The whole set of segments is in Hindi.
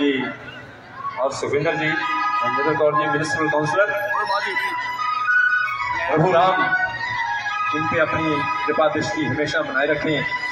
जी और सुखविंदर जी महेंद्र कौर जी म्यूनिसिपल काउंसिलर प्रभु राम पे अपनी कृपा दृष्टि हमेशा बनाए रखें।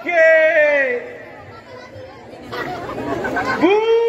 Okay. Boo!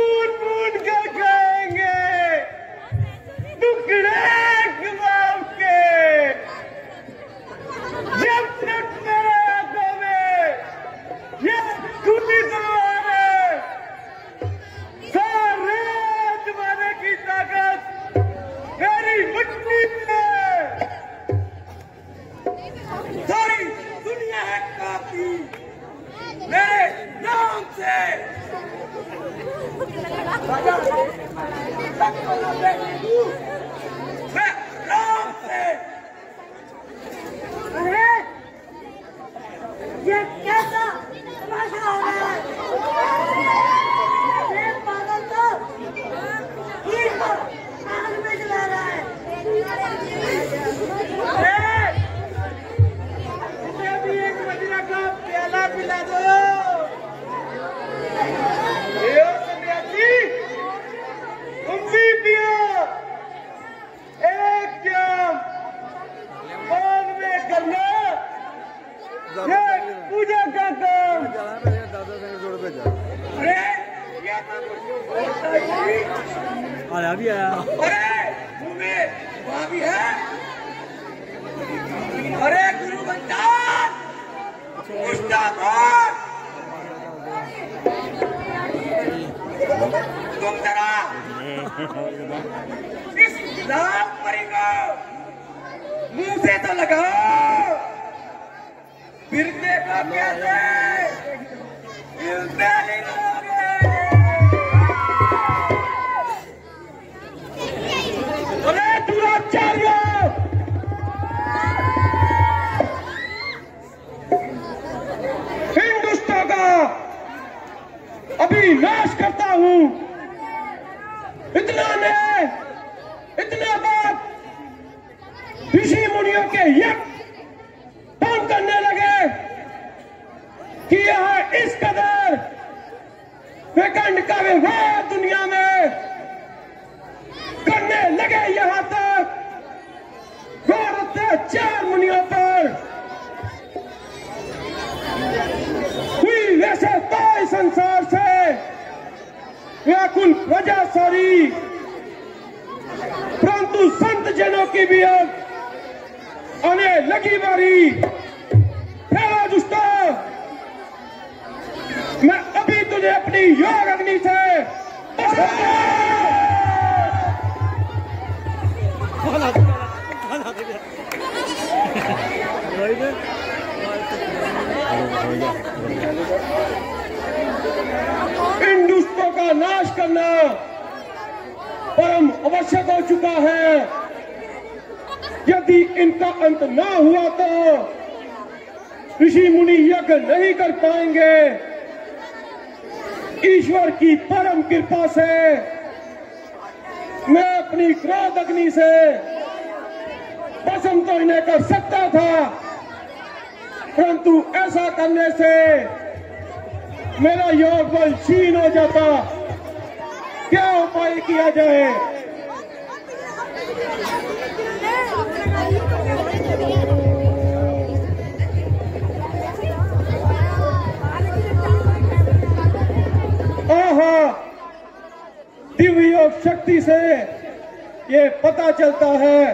चलता है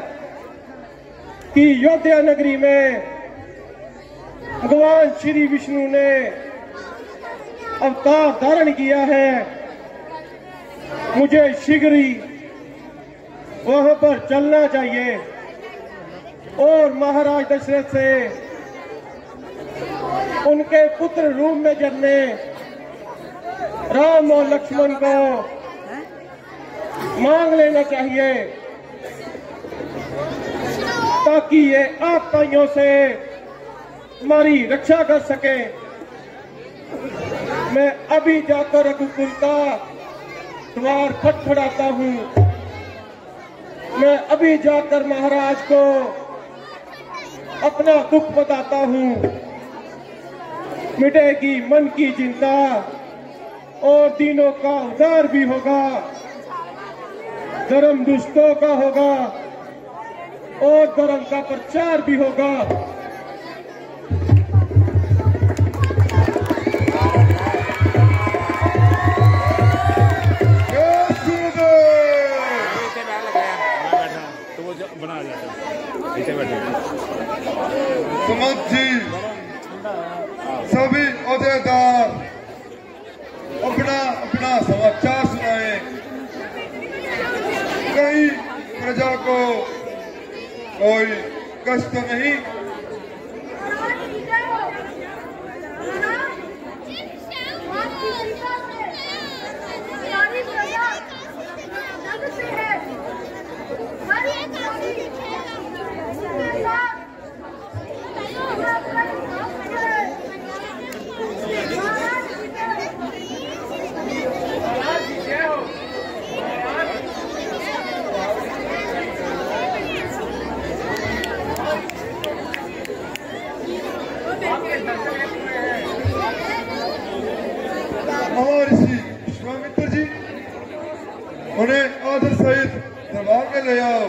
कि योध्या नगरी में भगवान श्री विष्णु ने अवतार धारण किया है। मुझे शीघ्र ही वहाँ पर चलना चाहिए। और महाराज दशरथ से उनके पुत्र रूप में जन्मे राम और लक्ष्मण को मांग लेना चाहिए। ताकि ये आप ताइयों से हमारी रक्षा कर सके। मैं अभी जाकर रघुकुल का द्वार खटखड़ाता हूँ। मैं अभी जाकर महाराज को अपना दुख बताता हूँ। मिटेगी मन की चिंता और दिनों का उदार भी होगा। धर्म दुष्टों का होगा। और धर्म का प्रचार भी होगा। बना जी, सभी अहदेदार अपना अपना समाचार सुनाए। कहीं प्रजा को कोई कष्ट तो नहीं श्री विश्वामित्र जी उन्हें आदर सहित दरबार में ले आओ।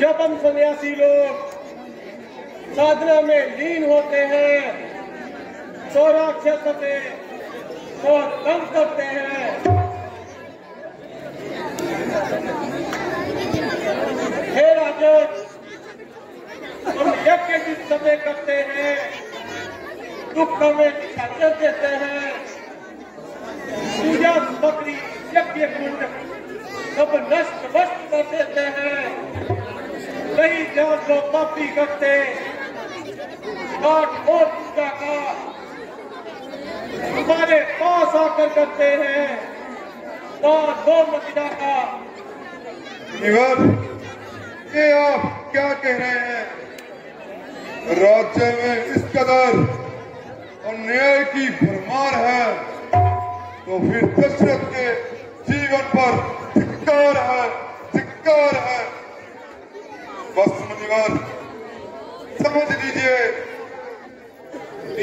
जब हम सन्यासी लोग साधना में लीन होते हैं तो राक्षस से तो दम करते हैं। हे राजन हम यज्ञ की समय करते हैं, दुख में विसर्जन देते हैं। पूजा सामग्री यज्ञ सब नष्ट वस्त कर देते हैं। नहीं जान लो पापी करते और पूजा का हमारे पास आकर करते हैं। दान दो मदीना का ये आप क्या कह रहे हैं? राज्य में इस कदर अन्याय की भरमार है तो फिर दशरथ के जीवन पर धिक्कार है धिक्कार है। बस मुनिवर समझ लीजिए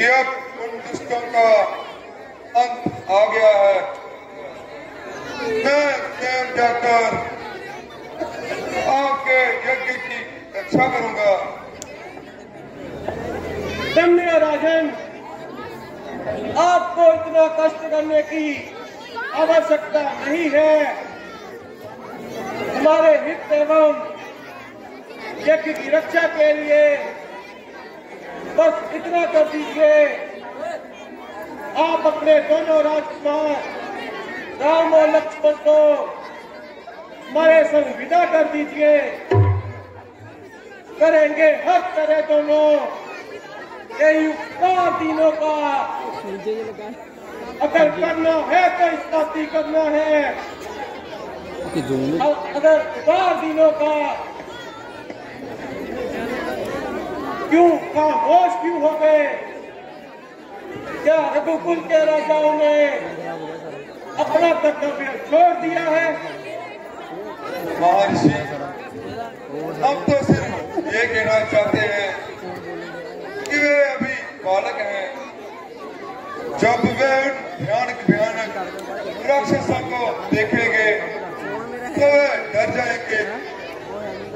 अब उन दुष्टों का अंत आ गया है। मैं स्वयं जाकर आपके यज्ञ की रक्षा करूँगा। धन्य राजन, आपको इतना कष्ट करने की आवश्यकता नहीं है। हमारे हित एवं यज्ञ की रक्षा के लिए। बस इतना कर दीजिए। आप अपने दोनों राजकुमार राम और लक्ष्मण को हमारे संग विदा कर दीजिए। करेंगे हर तरह दोनों। यही उपकार तीनों का। अगर करना है तो इस्ताती करना है। अगर उपकार दिनों का क्यों? खामोश क्यों हो गए? क्या रघुकुल के राजाओं ने अपना कर्तव्य छोड़ दिया है? हम तो सिर्फ़ ये कहना चाहते हैं कि वे अभी बालक हैं। जब वे भयानक भयानक राक्षसों को देखेंगे तो वे डर जाएँगे।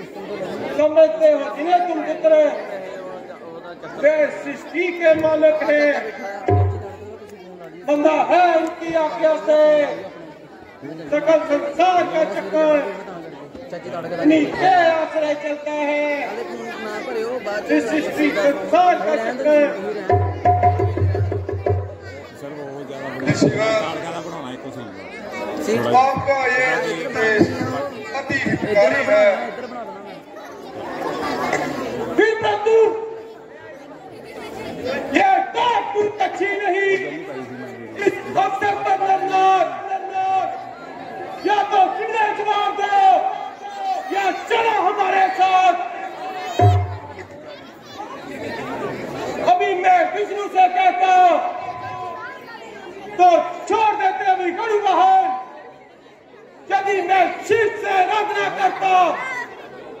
समझते हो? जिन्हें तुम पुत्र सृष्टि के मालिक है। बंदा है उनकी आज्ञा से। सकल संसार का चक्कर नीचे आश्रय चलता है। सृष्टि संसार का चक्कर। आपका ये अति है प्रभु। ये टाट अच्छी नहीं। नरनाथ नरनाथ या तो जिंदे जवाब दो, या चलो हमारे साथ। अभी मैं विष्णु से कहता तो छोड़ देते अभी गढ़ू बहार यदि मैं शिव से रब न करता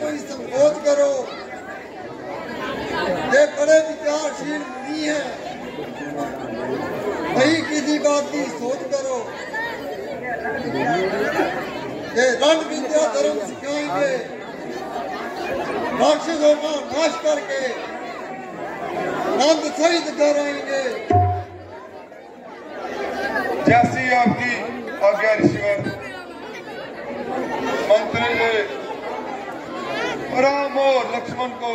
कोई संकोच करो। ये बड़े विचारशील नहीं है। नहीं किसी बात की सोच करो। ये रण विद्या धर्म सिखाएँगे। राक्षसों का नाश करके नंद सहित कराएँगे जैसी आपकी आज्ञा ऋषिवर मंत्री ने राम और लक्ष्मण को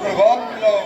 प्रभाव मिलाओ।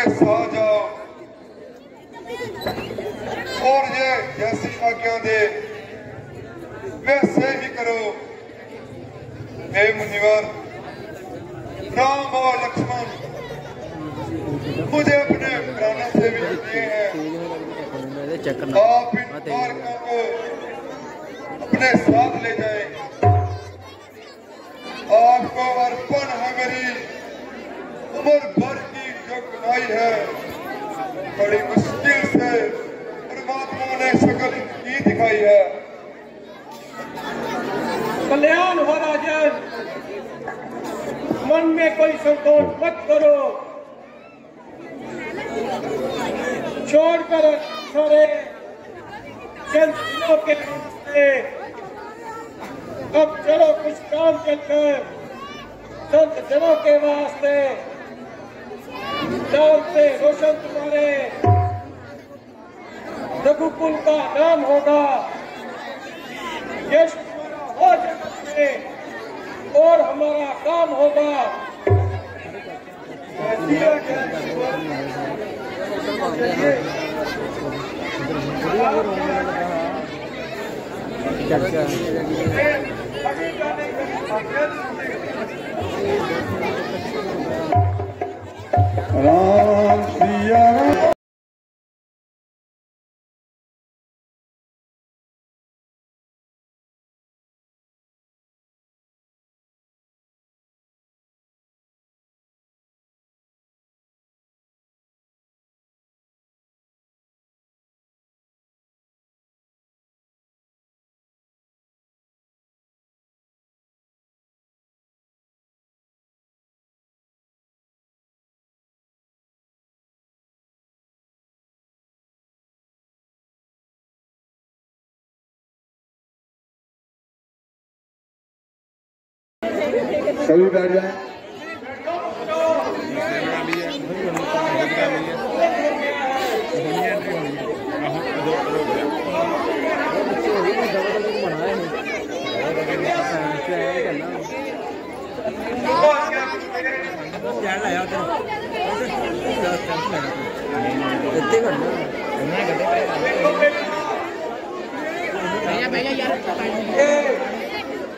साथ जाओ और ये जैसी आज्ञा दे वैसे ही करो हे मुनिवर राम और लक्ष्मण मुझे अपने प्राणों से भी दिए हैं आप इन बालकों को अपने साथ ले जाएँ। आपको अर्पण है मेरी उम्र भर की जो कमाई है। बड़ी मुश्किल से परमात्मा ने शकल की दिखाई है। कल्याण हो राजन मन में कोई संकोच मत करो। छोड़कर सारे चंद के रास्ते अब चलो कुछ काम चलकर संत जनों के वास्ते नाम से रोशन तुम्हारे। रघुकुल का नाम होगा। यश तुम्हारा हो जगत में और हमारा काम होगा। चर्चा। अभी जाने का solidaria. Tiếp hình nữa. Cái tiếp hình.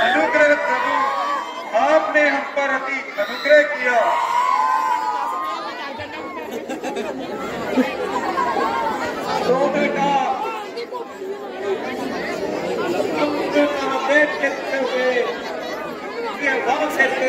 अनुग्रह प्रभु आपने हम पर अति अनुग्रह किया। तो बेटा से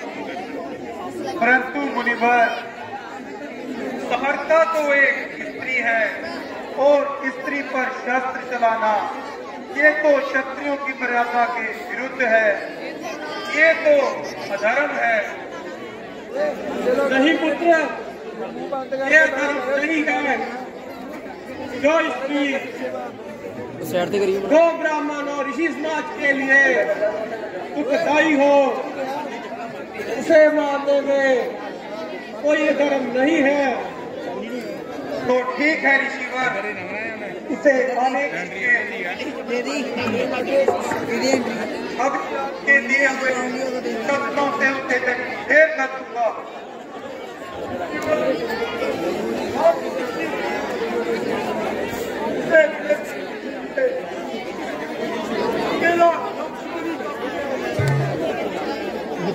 परंतु मुनिवर समर्था तो एक स्त्री है और स्त्री पर शस्त्र चलाना ये तो क्षत्रियों की मर्यादा के विरुद्ध है। ये तो अधर्म है। नहीं पुत्र। ये धर्म नहीं है। जो स्त्री दो ब्राह्मण और ऋषि समाज के लिए दुखदाई हो उसे मानने में कोई धर्म नहीं है। तो ठीक है उसे माने अब के लिए से ढेर कर दूँगा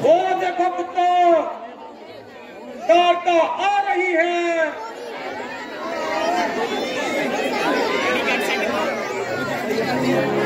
वो देखो पुत्र तारता आ रही है। Thank जो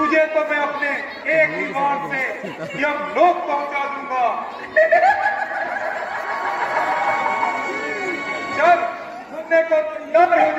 तुझे तो मैं अपने एक ही बार से यम लोग पहुँचा दूँगा। चल, सुनने को तैयार हो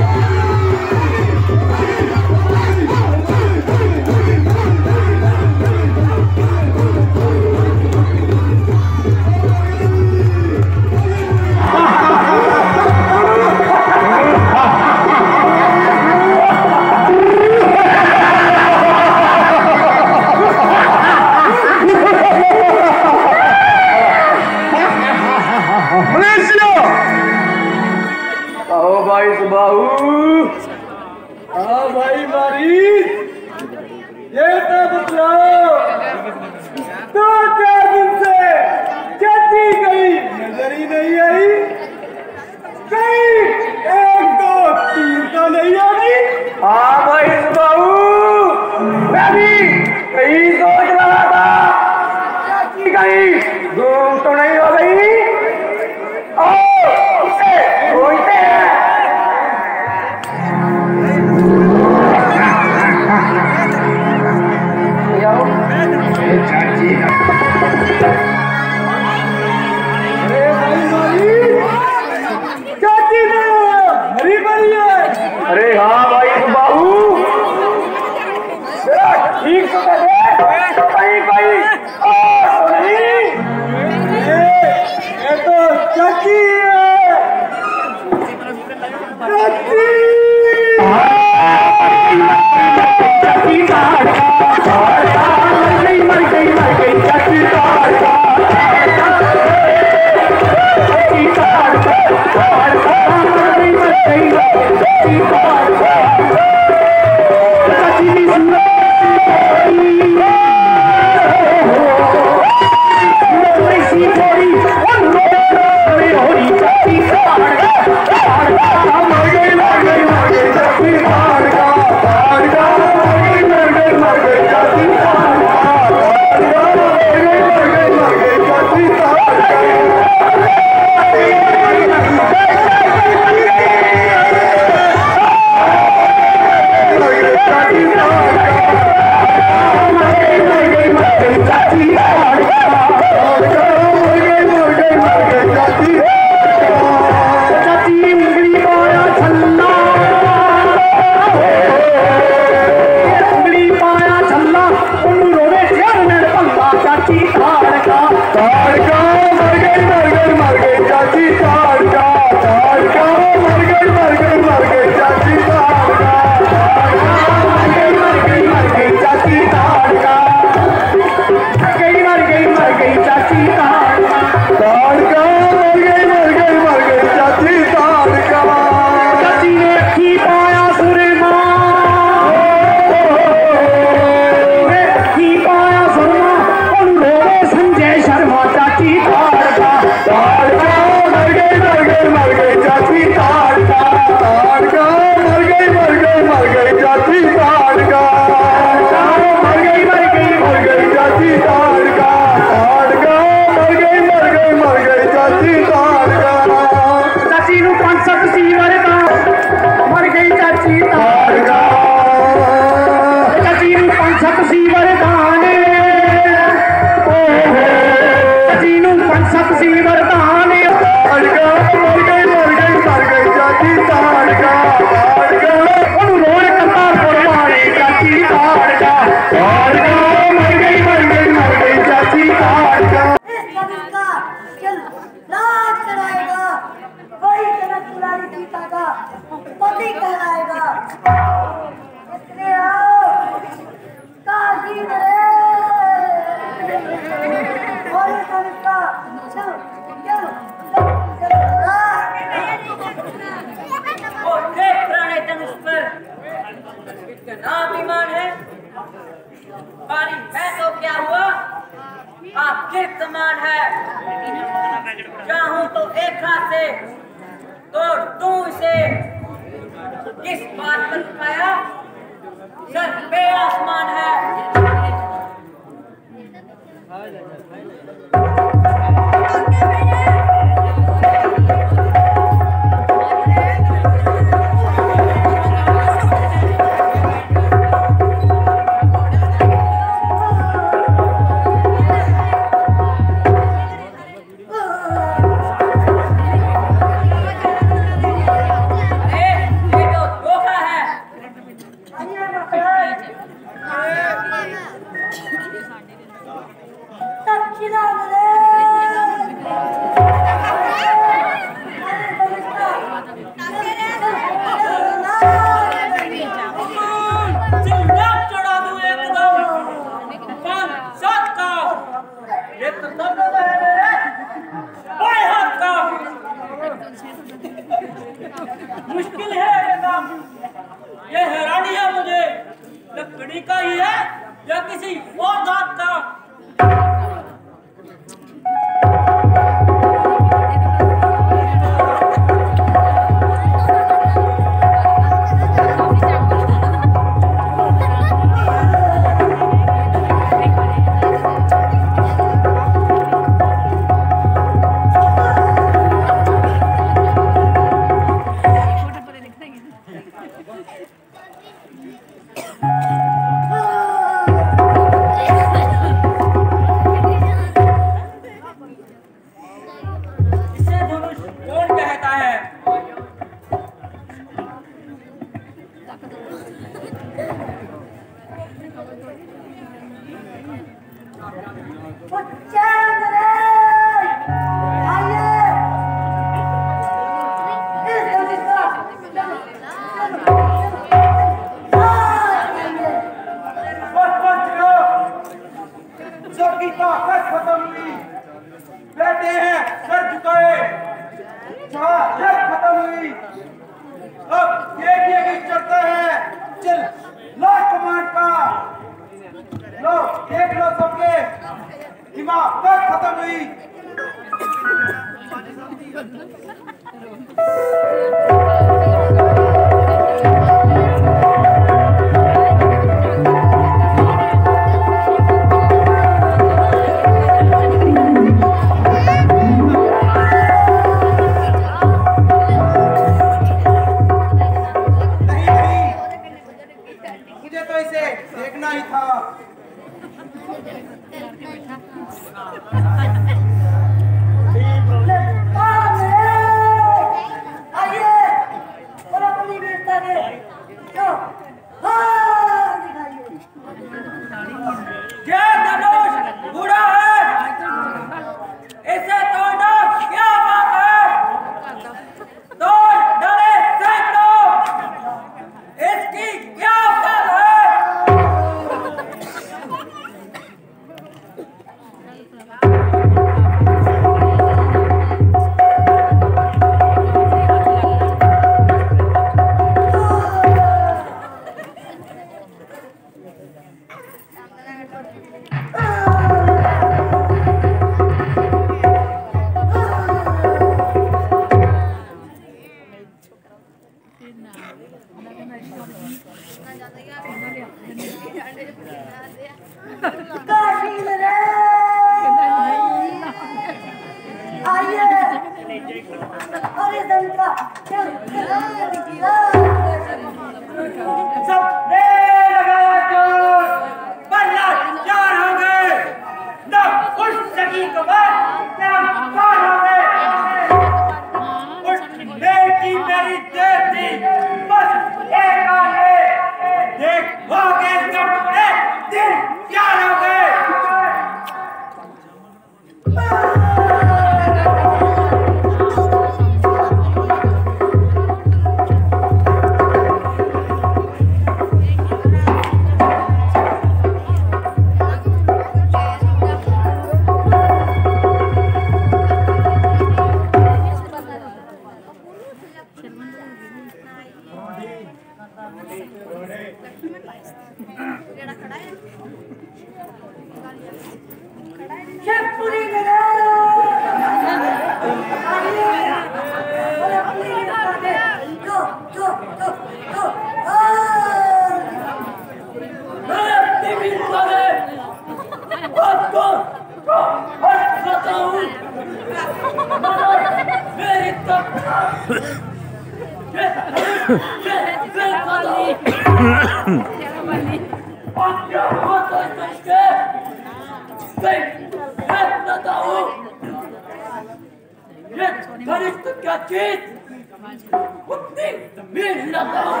Amen.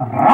Right.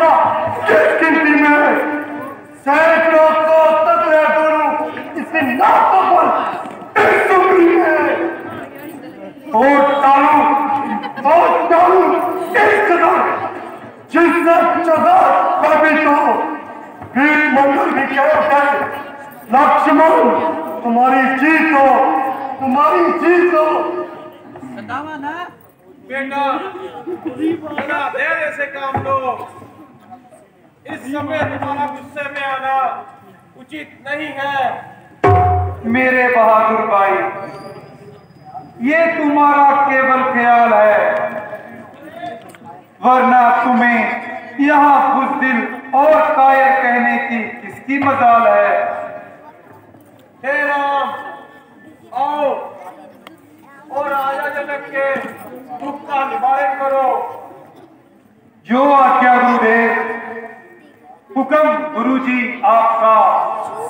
साथ गिनती में? सैकड़ों को तकले करूँ। इसे नाकों पर इस उंगली में और डालू। और डालू। इस कदर जिससे जगह कभी तो वीर मंगल भी कह है लक्ष्मण तुम्हारी जीत हो। तुम्हारी जीत हो। बेटा थोड़ा धैर्य से काम लो। इस समय तुम्हारा गुस्से में आना उचित नहीं है। मेरे बहादुर भाई ये तुम्हारा केवल ख्याल है वरना तुम्हें यहाँ बुजदिल और कायर कहने की किसकी मजाल है? हे राम आओ और राजा जनक के दुख का निवारण करो। जो आज्ञा गुरुदेव हुक्म, गुरुजी, आपका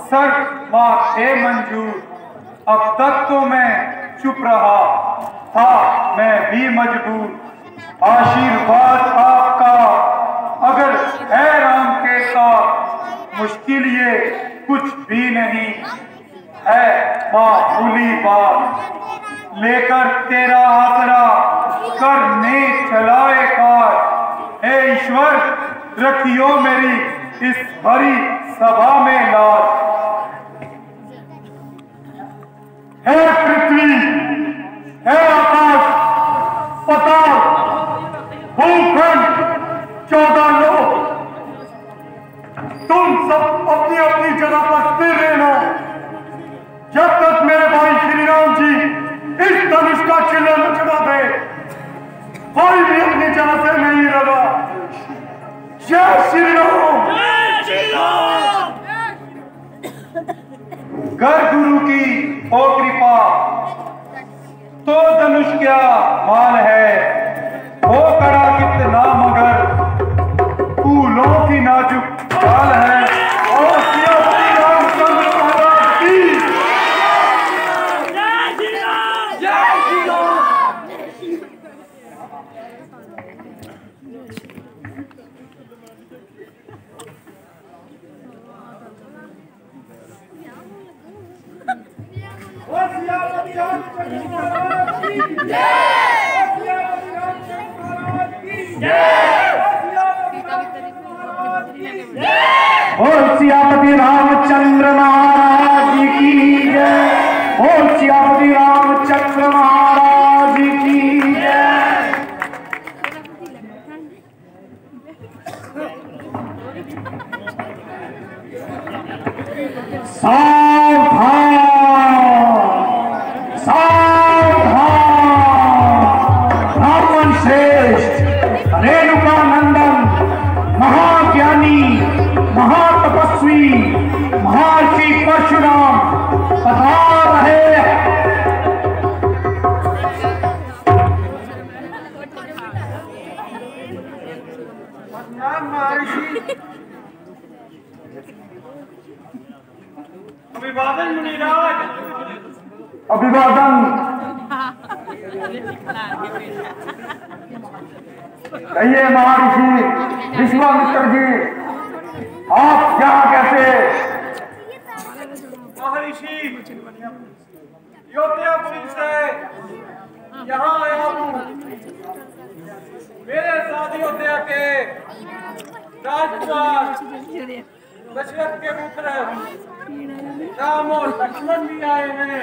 सर माथे मंजूर। अब तक तो मैं चुप रहा, था मैं भी मजबूर। आशीर्वाद आपका, अगर है राम के का मुश्किल ये कुछ भी नहीं। है मामूली बात, लेकर तेरा आसरा करने चलाए कार ईश्वर, रखियो मेरी इस भरी सभा में ला है पृथ्वी, है आकाश, पताल, भूखंड, चौदह लोग। तुम सब अपनी अपनी जगह पर स्थिर रहना। जब तक मेरे भाई श्री राम जी इस धनुष का चिन्ह न चढ़ा दे, कोई भी अपनी जगह से नहीं रहा जय श्री राम कर गुरु की ओ कृपा। तो धनुष क्या मान है? हो कड़ा कितना मगर फूलों की नाजुक बाल है। राम और लक्ष्मण भी आए हैं।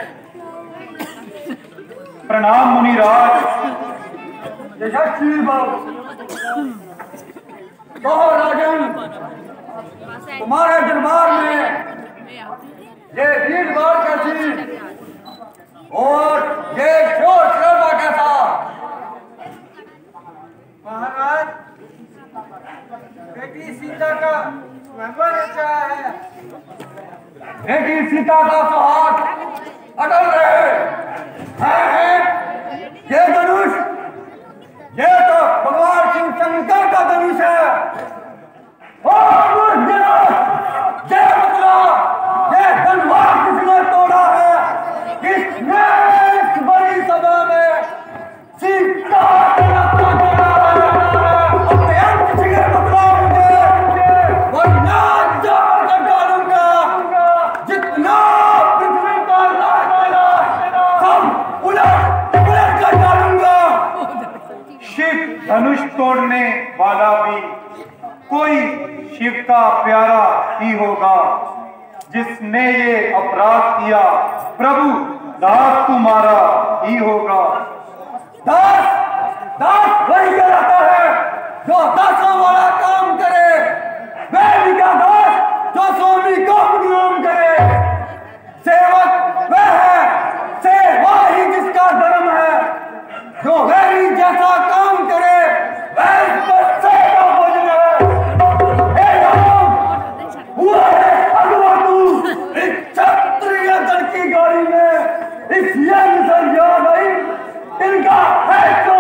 प्रणाम मुनिराज। यशस्वी बाबू। कहो राजन। तुम्हारे दरबार में ये भीड़ भाड़ कैसी और ये शोर शराबा कैसा महाराज बेटी सीता का स्वयंवर रचा है। बेटी सीता का सुहाग अटल रहे। हैं हैं? ये धनुष, ये तो भगवान शिव शंकर का धनुष है। तोड़ा है तोड़ने वाला भी कोई शिव का प्यारा ही होगा, जिसने ये अपराध किया, प्रभु दास तुम्हारा ही होगा। दास दास वही कहलाता है, जो दासों वाला काम करे वह का दास, जो स्वामी को गुलाम करे। सेवक वह है, सेवा ही जिसका धर्म है, जो वैरी जैसा काम करे गाड़ी में इस यंग से जा भाई इनका है।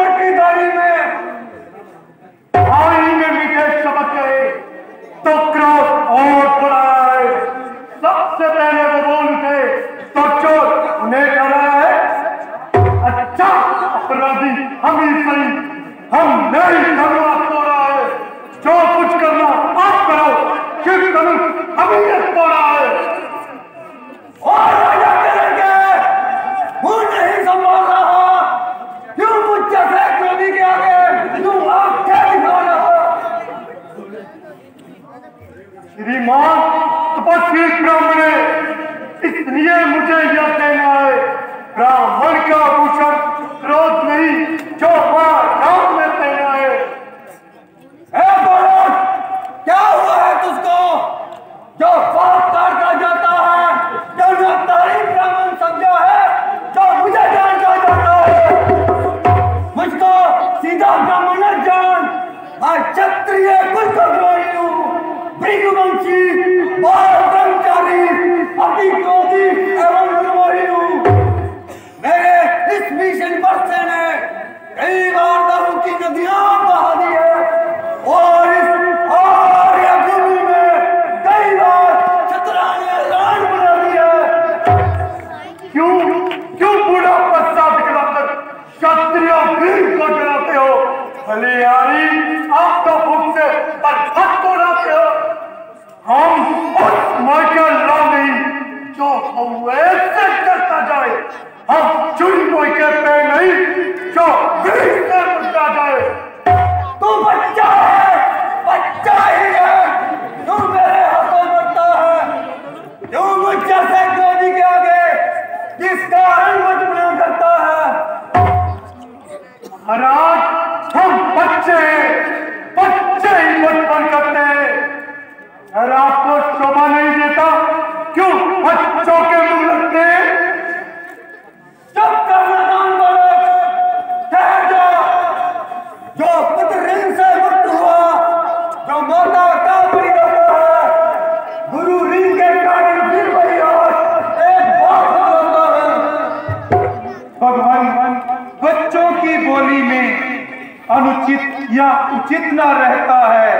या उचित ना रहता है,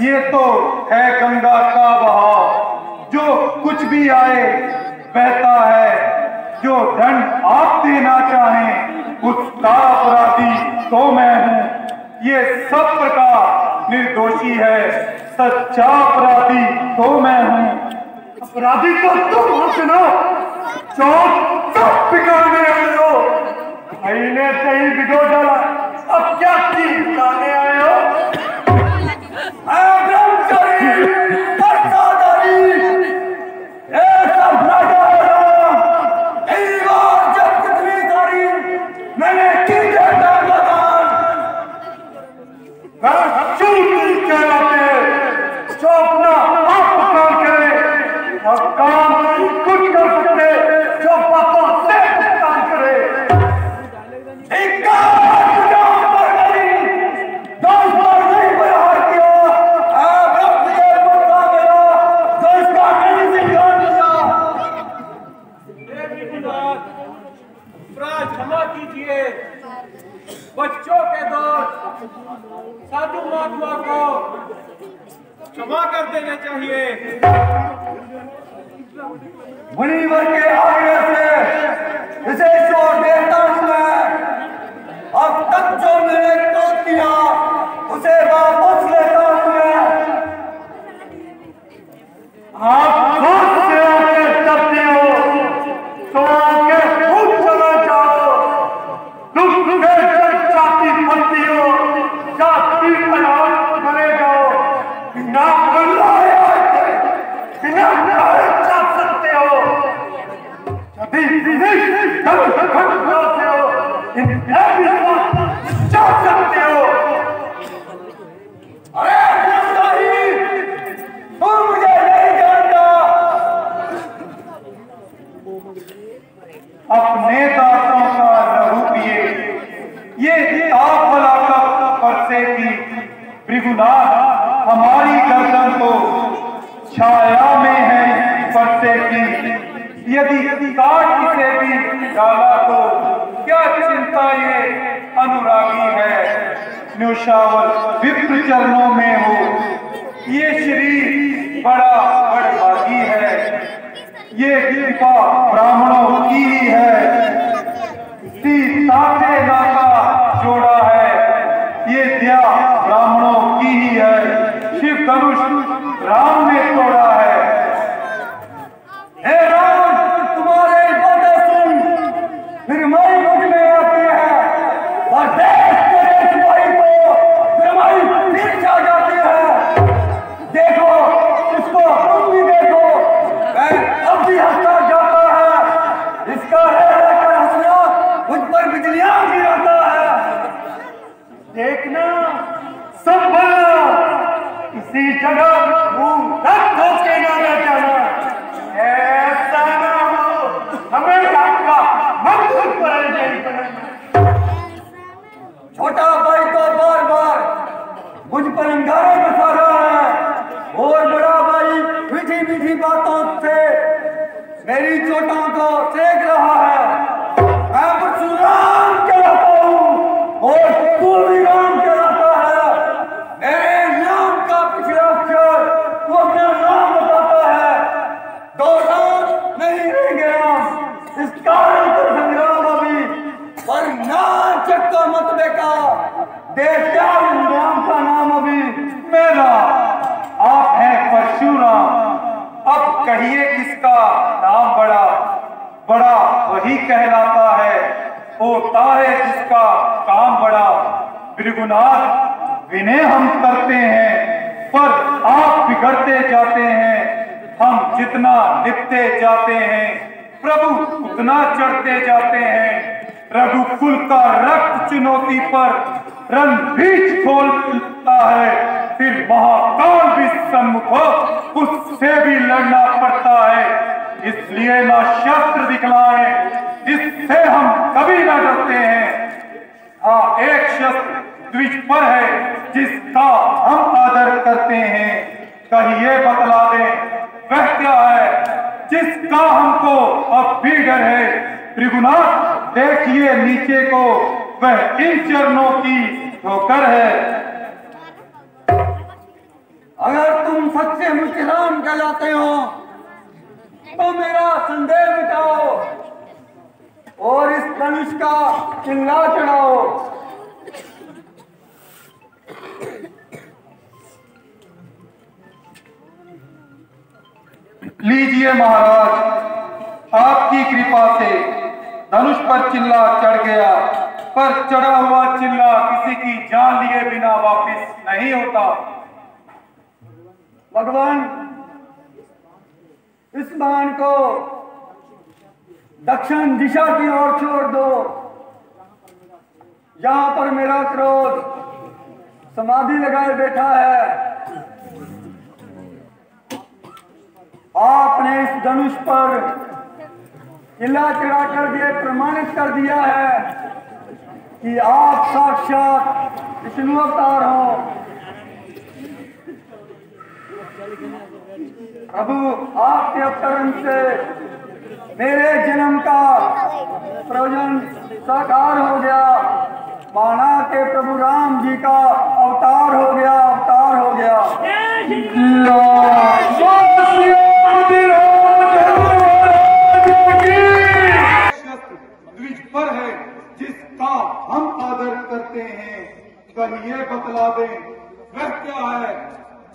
ये तो है गंगा का बहाव। जो कुछ भी आए, बहता है। जो धन आप देना चाहें उसका अपराधी तो मैं हूँ। ये सब प्रकार निर्दोषी है, सच्चा अपराधी तो मैं हूँ। अपराधी तो तुम हो चुनाव चौक सब बिगाड़ने वाले हो। महीने से ही बिगो डाला। अब क्या चीज़ लाने आ कहलाता है, होता है जिसका काम बड़ा। त्रिगुनाथ विनय हम करते हैं, पर आप बिगड़ते जाते हैं। हम जितना लिपते जाते हैं, प्रभु उतना चढ़ते जाते हैं। प्रभु कुल का रक्त चुनौती पर रन बीच खोलता है। फिर महाकाल भी सम्मुख उससे भी लड़ना पड़ता है। इसलिए ना शस्त्र दिखलाए जिससे हम कभी ना डरते हैं। हाँ एक शस्त्र द्विज पर है, जिसका हम आदर करते हैं। कहिए, बतला दें, वह क्या है जिसका हमको अब भी डर है? त्रिगुनाथ देखिए नीचे को, वह इन चरणों की ठोकर है। अगर तुम सच्चे मुस्लिम कहलाते हो तो मेरा संदेह मिटाओ। और इस धनुष का चिल्ला चढ़ाओ। लीजिए महाराज, आपकी कृपा से धनुष पर चिल्ला चढ़ गया, पर चढ़ा हुआ चिल्ला किसी की जान लिए बिना वापस नहीं होता। भगवान, इस मान को दक्षिण दिशा की ओर छोड़ दो। यहाँ पर मेरा क्रोध समाधि लगाए बैठा है। आपने इस धनुष पर किला चढ़ाकर ये प्रमाणित कर दिया है कि आप साक्षात विष्णु अवतार हो। प्रभु, आपके अवतरण से मेरे जन्म का प्रयोजन साकार हो गया। माना के प्रभु राम जी का अवतार हो गया, अवतार हो गया। पर है, जिसका हम आदर करते हैं कहिए बतला दें, वह क्या है?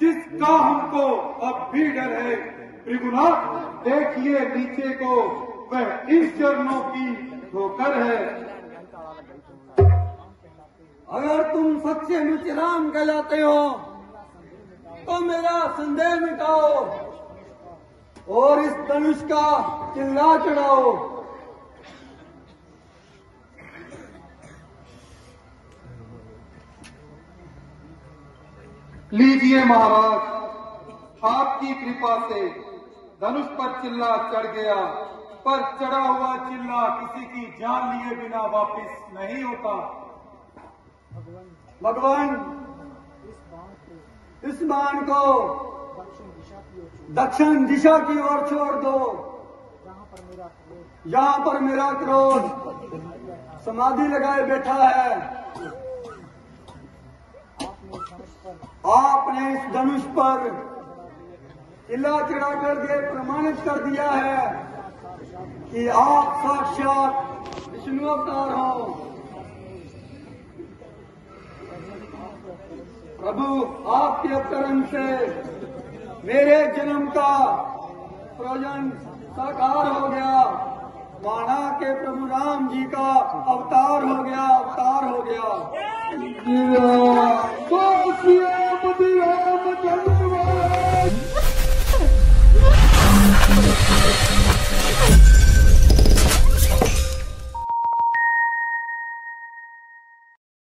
जिसका हमको अब भी डर है त्रिगुनाथ देखिए नीचे को। वह इन चरणों की ठोकर है। अगर तुम सच्चे मुझे राम कहलाते हो तो मेरा संदेह मिटाओ और इस धनुष का चिल्ला चढ़ाओ। लीजिए महाराज, आपकी कृपा से धनुष पर चिल्ला चढ़ गया, पर चढ़ा हुआ चिल्ला किसी की जान लिए बिना वापस नहीं होता। भगवान, इस बाण को दक्षिण दिशा की ओर छोड़ दो। यहाँ पर मेरा क्रोध समाधि लगाए बैठा है। आपने इस धनुष पर किला चढ़ाकर ये प्रमाणित कर दिया है कि आप साक्षात विष्णु अवतार हो। प्रभु आपके अवतरण से मेरे जन्म का प्रयोजन साकार हो गया। माना के प्रभु राम जी का अवतार हो गया अवतार हो गया।